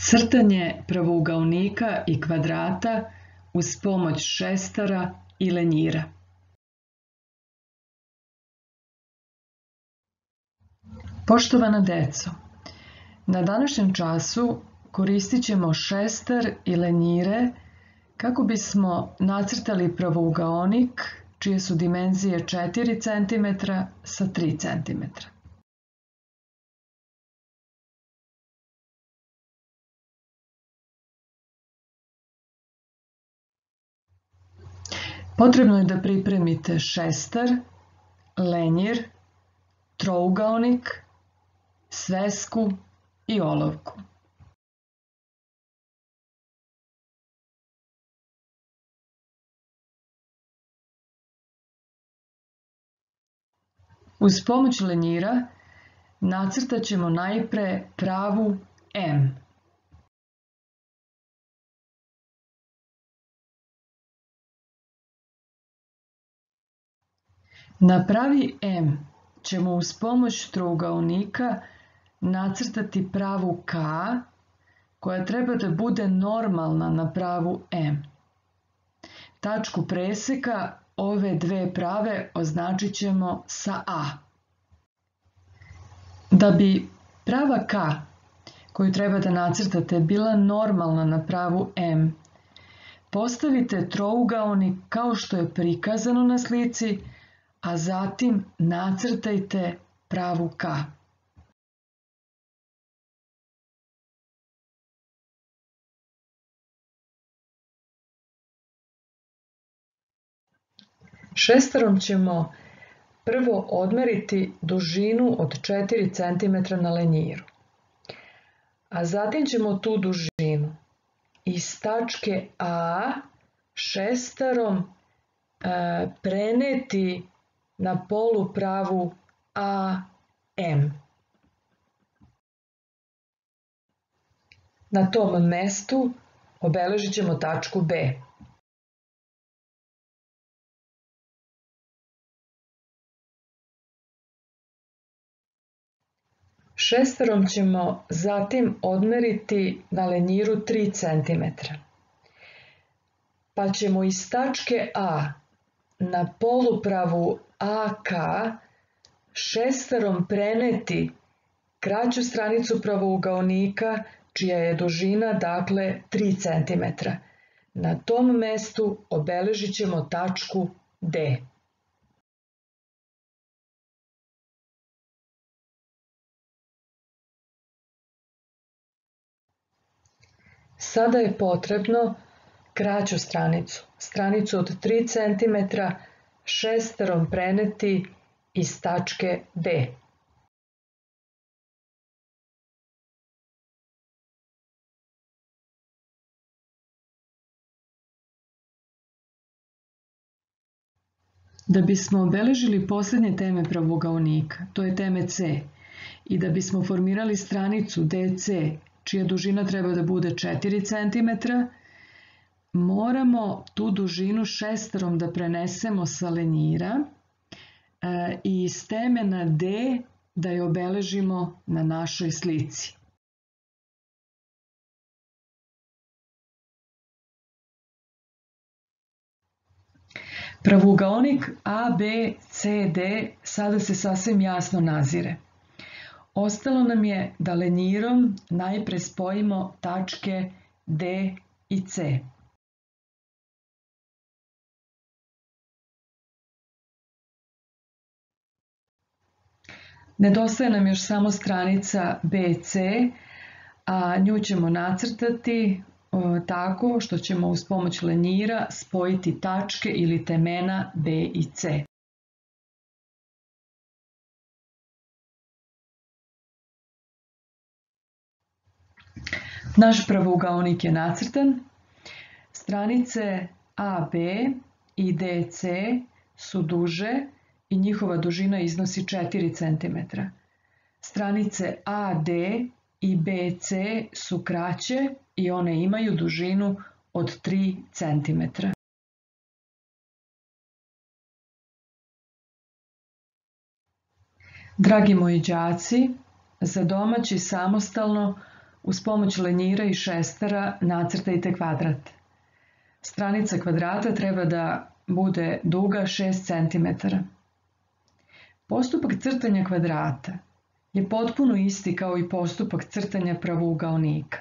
Crtanje pravougaonika i kvadrata uz pomoć šestara i lenjira. Poštovana deco, na današnjem času koristit ćemo šestar i lenjire kako bismo nacrtali pravougaonik čije su dimenzije 4 cm sa 3 cm. Potrebno je da pripremite šestar, lenjir, trougaonik, svesku i olovku. Uz pomoć lenjira nacrtat ćemo najpre pravu M. Na pravi M ćemo uz pomoć trougaonika nacrtati pravu K koja treba da bude normalna na pravu M. Tačku preseka ove dve prave označit ćemo sa A. Da bi prava K koju treba da nacrtate bila normalna na pravu M, postavite trougaonik kao što je prikazano na slici, a zatim nacrtajte pravu K. Šestarom ćemo prvo odmeriti dužinu od 4 cm na lenjiru. A zatim ćemo tu dužinu iz tačke A šestarom e, preneti na polu pravu AM. Na tom mestu obeležit ćemo tačku B. Šestarom ćemo zatim odmeriti na lenjiru 3 cm. Pa ćemo iz tačke A na polupravu AK šestarom preneti kraću stranicu pravougaonika čija je dužina dakle 3 cm. Na tom mestu obeležit ćemo tačku D. Sada je potrebno kraću stranicu, stranicu od 3 cm, šesterom preneti iz tačke D. Da bismo obeležili posljednje teme pravogaonika, to je teme C, i da bismo formirali stranicu DC čija dužina treba da bude 4 cm, moramo tu dužinu šesterom da prenesemo sa lenjira e, i iz teme na D da je obeležimo na našoj slici. Pravugaonik ABCD sada se sasvim jasno nazire. Ostalo nam je da lenjirom najpre spojimo tačke D i C. Nedostaje nam još samo stranica BC, a nju ćemo nacrtati tako što ćemo uz pomoć lenjira spojiti tačke ili temena B i C. Naš pravougaonik je nacrtan. Stranice AB i DC su duže i njihova dužina iznosi 4 cm. Stranice AD i BC su kraće i one imaju dužinu od 3 cm. Dragi moji đaci, za domaći samostalno Uz pomoć lenjira i šestera nacrtajte kvadrat. Stranica kvadrata treba da bude duga 6 cm. Postupak crtanja kvadrata je potpuno isti kao i postupak crtanja pravougaonika.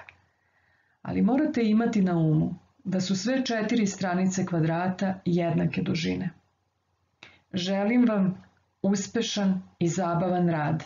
Ali morate imati na umu da su sve četiri stranice kvadrata jednake dužine. Želim vam uspešan i zabavan rad.